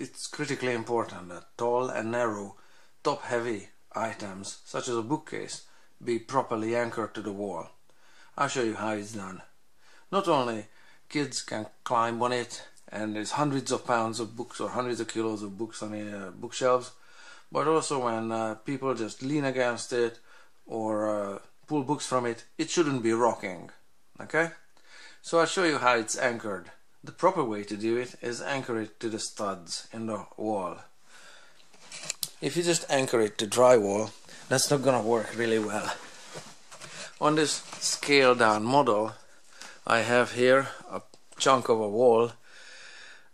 it's critically important that tall and narrow, top-heavy items, such as a bookcase, be properly anchored to the wall. I'll show you how it's done. Not only kids can climb on it and there's hundreds of pounds of books or hundreds of kilos of books on the uh, bookshelves but also when uh, people just lean against it or uh, pull books from it it shouldn't be rocking okay so I'll show you how it's anchored the proper way to do it is anchor it to the studs in the wall if you just anchor it to drywall that's not gonna work really well on this scale down model I have here a chunk of a wall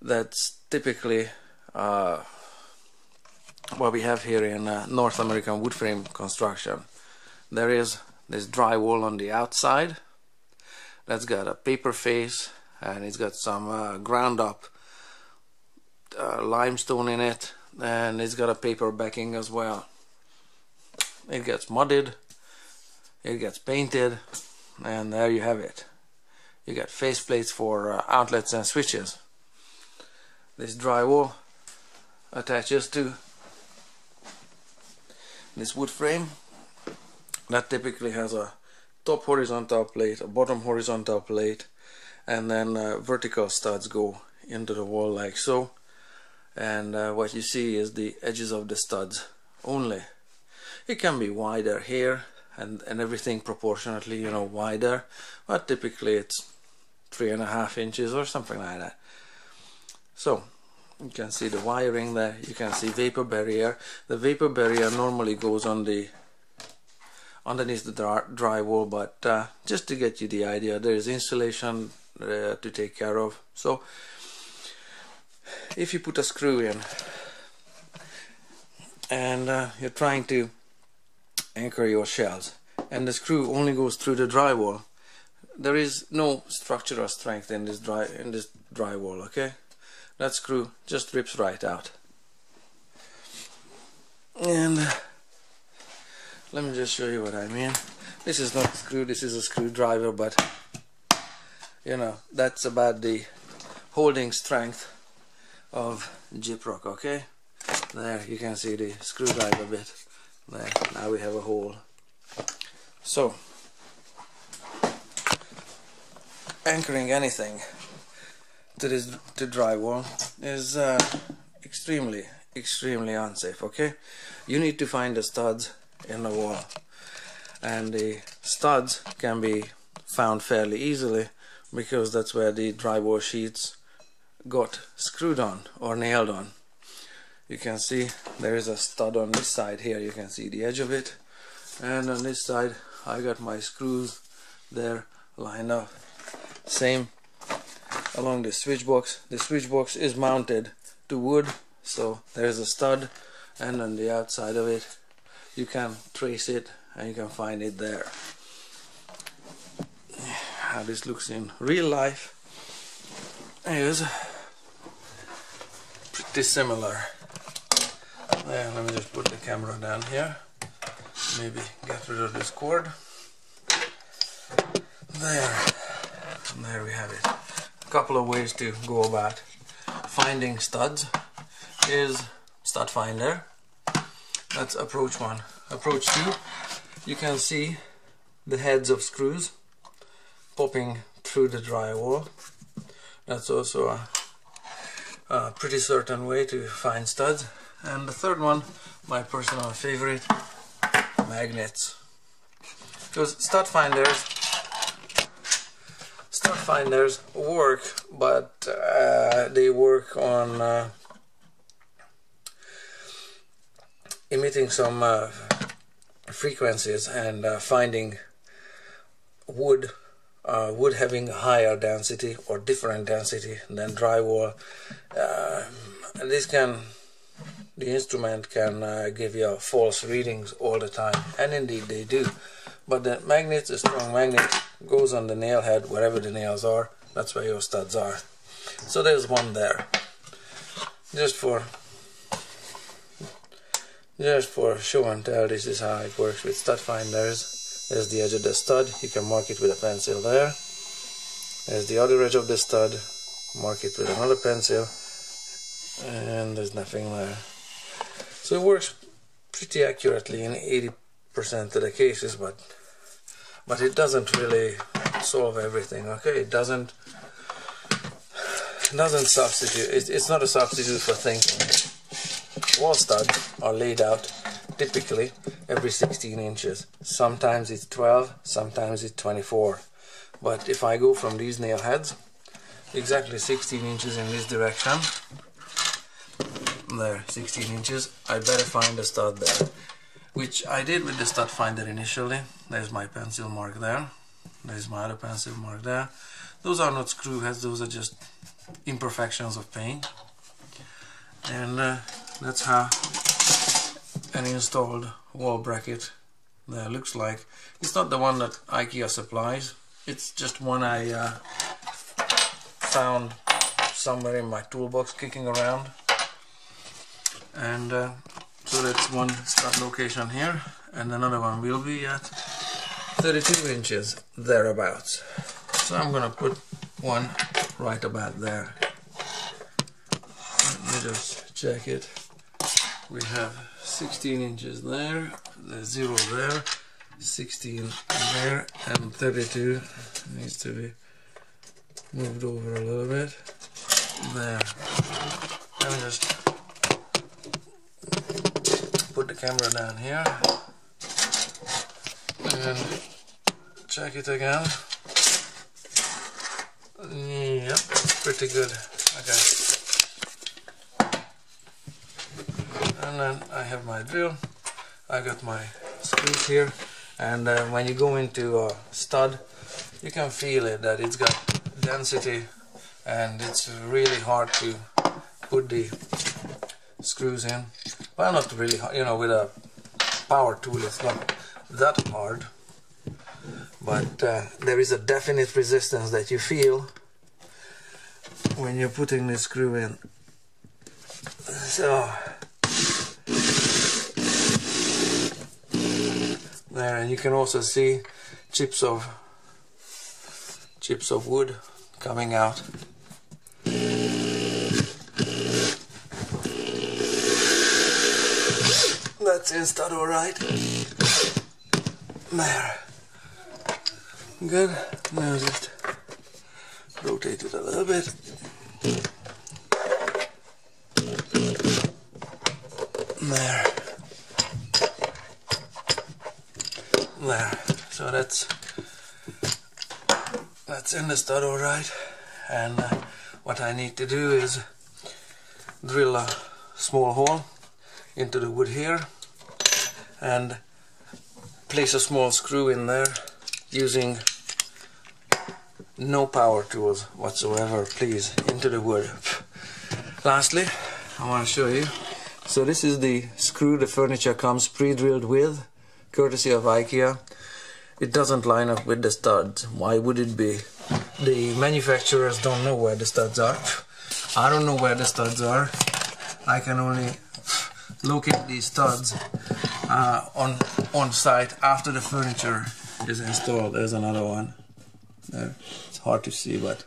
that's typically uh, what we have here in uh, North American wood frame construction. There is this drywall on the outside that's got a paper face and it's got some uh, ground up uh, limestone in it and it's got a paper backing as well. It gets mudded, it gets painted and there you have it. You got face plates for uh, outlets and switches this drywall attaches to this wood frame that typically has a top horizontal plate, a bottom horizontal plate and then uh, vertical studs go into the wall like so and uh, what you see is the edges of the studs only. It can be wider here and, and everything proportionately you know wider but typically it's three and a half inches or something like that. So you can see the wiring there, you can see vapor barrier. The vapor barrier normally goes on the underneath the dry drywall but uh, just to get you the idea there is insulation uh, to take care of. So if you put a screw in and uh, you're trying to anchor your shells and the screw only goes through the drywall there is no structural strength in this dry in this drywall okay? That screw just rips right out. And let me just show you what I mean. This is not a screw this is a screwdriver but you know that's about the holding strength of gyprock okay? There you can see the screwdriver bit there. Now we have a hole. So anchoring anything to this to drywall is uh, extremely extremely unsafe okay? You need to find the studs in the wall. And the studs can be found fairly easily because that's where the drywall sheets got screwed on or nailed on. You can see there is a stud on this side here. You can see the edge of it. And on this side I got my screws there lined up. Same along the switch box. The switch box is mounted to wood so there's a stud. And on the outside of it you can trace it and you can find it there how this looks in real life. Is pretty similar. There let me just put the camera down here. Maybe get rid of this cord. There. And there we have it. A couple of ways to go about finding studs is stud finder. That's approach one. Approach two you can see the heads of screws popping through the drywall. That's also a, a pretty certain way to find studs and the third one my personal favorite magnets. Because stud finders stud finders work, but uh, they work on uh, emitting some uh, frequencies and uh, finding wood uh, wood having higher density or different density than drywall. Uh, this can the instrument can give you false readings all the time, and indeed they do. But the magnet, a strong magnet, goes on the nail head wherever the nails are. That's where your studs are. So there's one there. Just for just for show and tell, this is how it works with stud finders. There's the edge of the stud. You can mark it with a pencil there. There's the other edge of the stud. Mark it with another pencil. and there's nothing there so it works pretty accurately in 80% of the cases but but it doesn't really solve everything okay it doesn't doesn't substitute it's not a substitute for thinking wall studs are laid out typically every 16 inches. Sometimes it's 12 sometimes it's 24 but if I go from these nail heads exactly 16 inches in this direction there 16 inches I better find a stud there. Which I did with the stud finder initially. There's my pencil mark there. There's my other pencil mark there. Those are not screw heads those are just imperfections of paint. And uh, that's how an installed wall bracket there looks like. It's not the one that IKEA supplies. It's just one I uh, found somewhere in my toolbox kicking around. And uh, so that's one start location here. And another one will be at 32 inches thereabouts. So I'm gonna put one right about there. Let me just check it we have 16 inches there the zero there 16 there and 32 needs to be moved over a little bit. There. Let me just put the camera down here and check it again. Yep pretty good. Okay and then I have my drill. I got my screws here. And uh, when you go into a stud you can feel it that it's got density and it's really hard to put the screws in. Well not really hard, you know with a power tool it's not that hard. But uh, there is a definite resistance that you feel when you're putting the screw in. So there and you can also see chips of chips of wood coming out. That's installed alright there. Good. Now just rotate it a little bit there there that's in the stud alright and uh, what I need to do is drill a small hole into the wood here and place a small screw in there using no power tools whatsoever. Please into the wood. Lastly I want to show you. So this is the screw the furniture comes pre-drilled with courtesy of IKEA it doesn't line up with the studs why would it be the manufacturers don't know where the studs are I don't know where the studs are I can only locate these studs uh, on on site after the furniture is installed. There's another one there. It's hard to see, but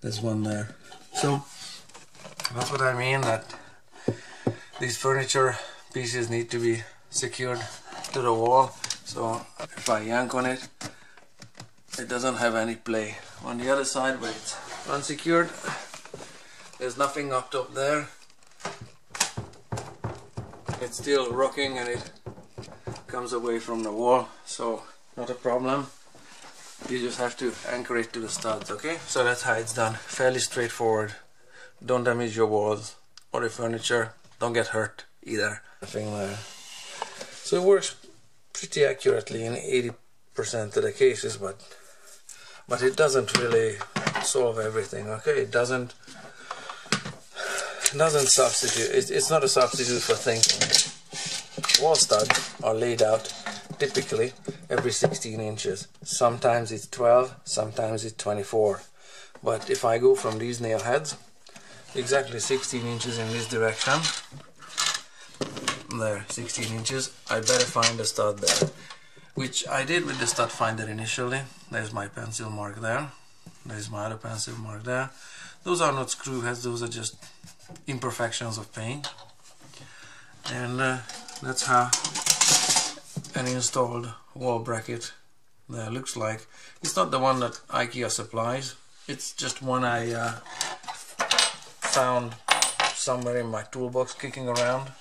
there's one there. So that's what I mean. That these furniture pieces need to be secured to the wall. So if I yank on it, it doesn't have any play. On the other side, where it's unsecured, there's nothing up top there. It's still rocking and it comes away from the wall so not a problem. You just have to anchor it to the studs okay? So that's how it's done. Fairly straightforward. Don't damage your walls or the furniture. Don't get hurt either. Nothing there. So it works pretty accurately in 80% of the cases but but it doesn't really solve everything okay it doesn't doesn't substitute, it's, it's not a substitute for thinking. Wall studs are laid out typically every 16 inches. Sometimes it's 12, sometimes it's 24. But if I go from these nail heads, exactly 16 inches in this direction, there, 16 inches, I better find a stud there. Which I did with the stud finder initially. There's my pencil mark there. There's my other pencil mark there. Those are not screw heads, those are just imperfections of paint and uh, that's how an installed wall bracket there looks like it's not the one that IKEA supplies it's just one I uh, found somewhere in my toolbox kicking around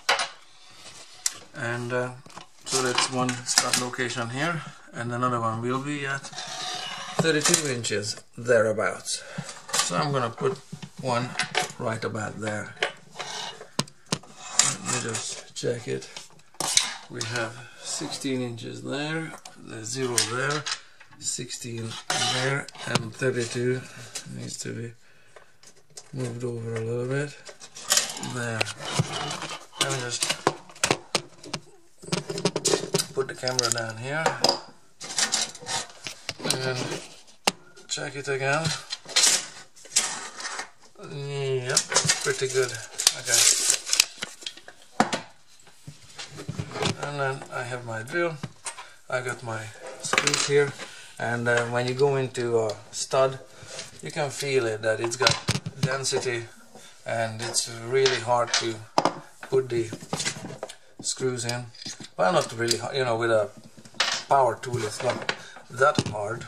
and uh, so that's one start location here and another one will be at 32 inches thereabouts. So I'm gonna put one right about there. Let me just check it. We have 16 inches there the zero there 16 there and 32 needs to be moved over a little bit. There. Let me just put the camera down here. And check it again. Yep pretty good. Okay. And then I have my drill. I got my screws here. And uh, when you go into a stud you can feel it that it's got density and it's really hard to put the screws in well not really you know with a power tool it's not that hard.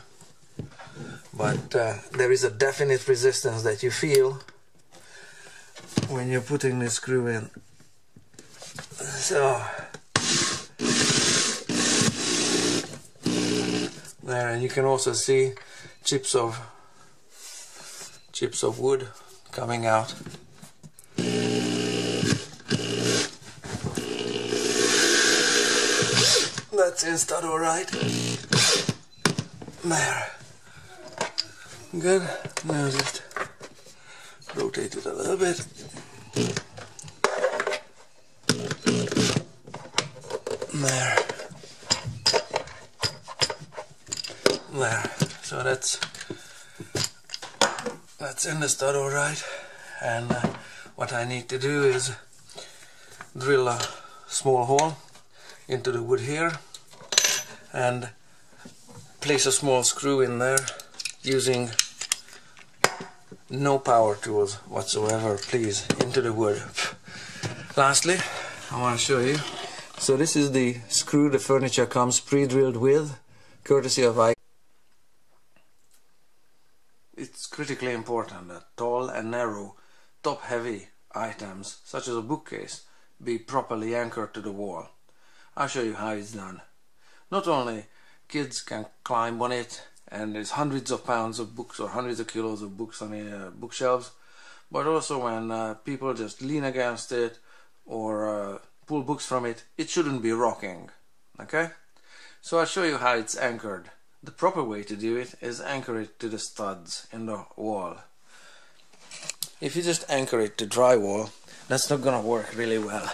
But uh, there is a definite resistance that you feel when you're putting the screw in. So there and you can also see chips of chips of wood coming out that's installed alright there. Good. Now just rotate it a little bit. There. There. So that's that's in the stud alright and uh, what I need to do is drill a small hole into the wood here and place a small screw in there using no power tools whatsoever. Please into the wood. Lastly I want to show you. So this is the screw the furniture comes pre-drilled with courtesy of I it's critically important that tall and narrow top heavy items such as a bookcase be properly anchored to the wall I'll show you how it's done. Not only kids can climb on it and there's hundreds of pounds of books or hundreds of kilos of books on the uh, bookshelves but also when uh, people just lean against it or uh, pull books from it it shouldn't be rocking okay? So I'll show you how it's anchored. The proper way to do it is anchor it to the studs in the wall. If you just anchor it to drywall that's not gonna work really well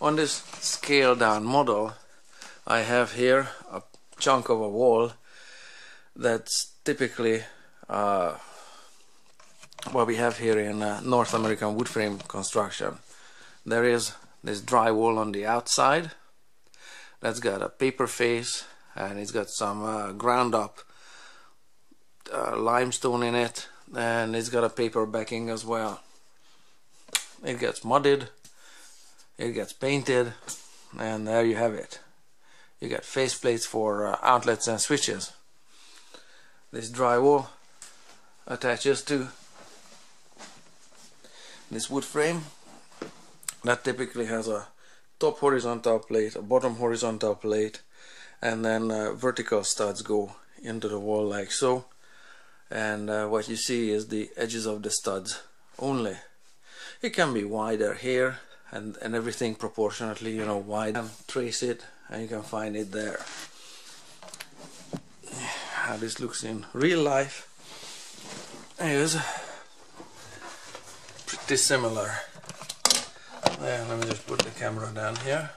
on this scale down model I have here a chunk of a wall that's typically uh, what we have here in uh, North American wood frame construction. There is this drywall on the outside that's got a paper face and it's got some uh, ground up uh, limestone in it and it's got a paper backing as well. It gets mudded, it gets painted and there you have it. You get face plates for uh, outlets and switches. This drywall attaches to this wood frame that typically has a top horizontal plate, a bottom horizontal plate and then uh, vertical studs go into the wall like so. And uh, what you see is the edges of the studs only. It can be wider here and, and everything proportionately you know wide trace it and you can find it there how this looks in real life is pretty similar. There, let me just put the camera down here.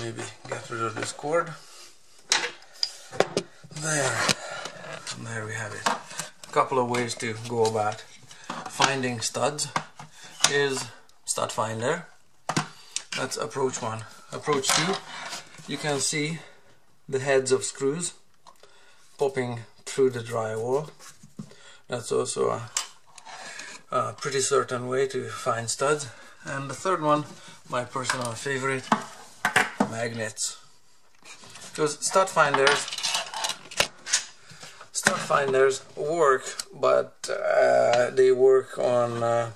Maybe get rid of this cord. There, and there we have it. A couple of ways to go about finding studs is stud finder. That's approach one. Approach two, you can see the heads of screws popping through the drywall. That's also a, a pretty certain way to find studs. And the third one, my personal favorite, magnets. Because stud finders, stud finders work, but uh, they work on uh,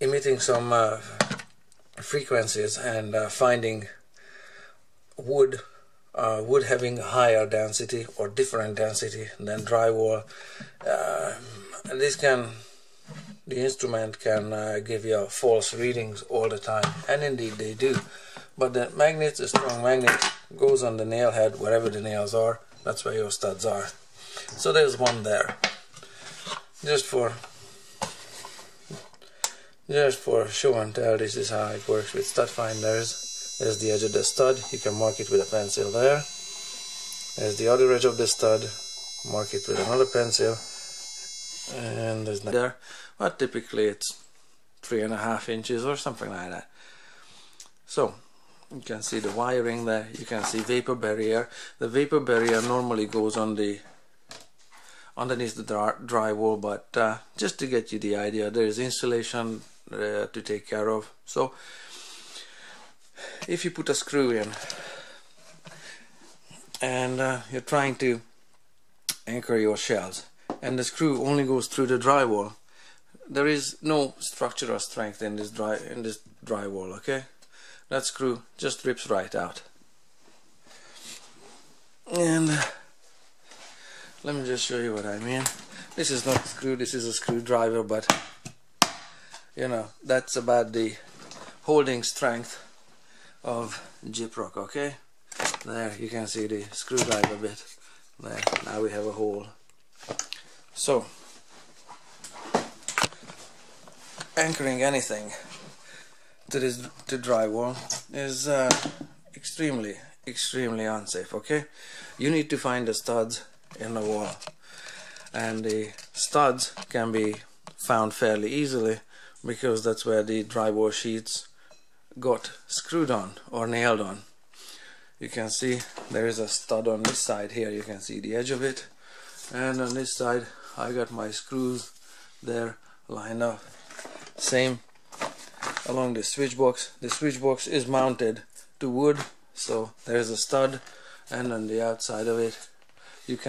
emitting some uh, frequencies and uh, finding wood uh, wood having higher density or different density than drywall uh, this can the instrument can uh, give you false readings all the time and indeed they do. But the magnet a strong magnet goes on the nail head wherever the nails are. That's where your studs are. So there's one there. Just for just for show and tell this is how it works with stud finders there's the edge of the stud, you can mark it with a pencil there. There's the other edge of the stud, mark it with another pencil. And there's there, but typically it's three and a half inches or something like that. So, you can see the wiring there, you can see vapor barrier. The vapor barrier normally goes on the underneath the drywall, but uh, just to get you the idea, there is insulation uh, to take care of. So if you put a screw in and uh, you're trying to anchor your shells and the screw only goes through the drywall there is no structural strength in this dry in this drywall okay? That screw just rips right out. And let me just show you what I mean. This is not a screw this is a screwdriver but you know that's about the holding strength of gyprock okay? There you can see the screwdriver bit. There now we have a hole. So anchoring anything to this to drywall is uh, extremely extremely unsafe okay? You need to find the studs in the wall. And the studs can be found fairly easily because that's where the drywall sheets got screwed on or nailed on. You can see there is a stud on this side here. You can see the edge of it. And on this side I got my screws there lined up. Same along the switch box. The switch box is mounted to wood so there's a stud. And on the outside of it you can